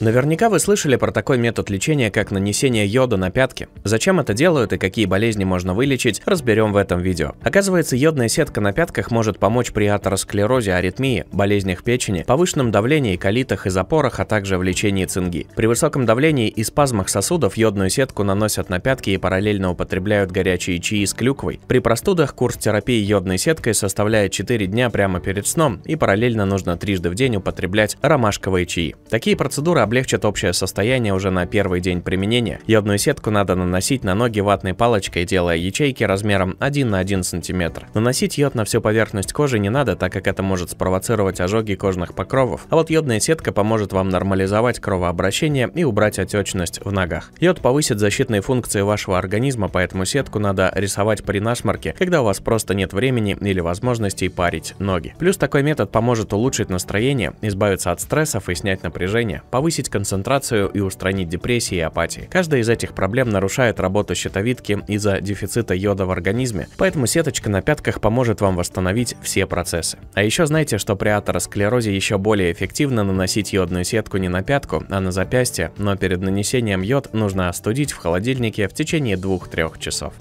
Наверняка вы слышали про такой метод лечения, как нанесение йода на пятки. Зачем это делают и какие болезни можно вылечить, разберем в этом видео. Оказывается, йодная сетка на пятках может помочь при атеросклерозе, аритмии, болезнях печени, повышенном давлении, колитах и запорах, а также в лечении цинги. При высоком давлении и спазмах сосудов йодную сетку наносят на пятки и параллельно употребляют горячие чаи с клюквой. При простудах курс терапии йодной сеткой составляет 4 дня прямо перед сном и параллельно нужно трижды в день употреблять ромашковые чаи. Такие процедуры облегчат общее состояние уже на первый день применения. Йодную сетку надо наносить на ноги ватной палочкой, делая ячейки размером 1 на 1 см. Наносить йод на всю поверхность кожи не надо, так как это может спровоцировать ожоги кожных покровов, а вот йодная сетка поможет вам нормализовать кровообращение и убрать отечность в ногах. Йод повысит защитные функции вашего организма, поэтому сетку надо рисовать при насморке, когда у вас просто нет времени или возможности парить ноги. Плюс такой метод поможет улучшить настроение, избавиться от стрессов и снять напряжение, повысить повысить концентрацию и устранить депрессии и апатии. Каждая из этих проблем нарушает работу щитовидки из-за дефицита йода в организме, поэтому сеточка на пятках поможет вам восстановить все процессы. А еще знайте, что при атеросклерозе еще более эффективно наносить йодную сетку не на пятку, а на запястье, но перед нанесением йод нужно остудить в холодильнике в течение 2-3 часов.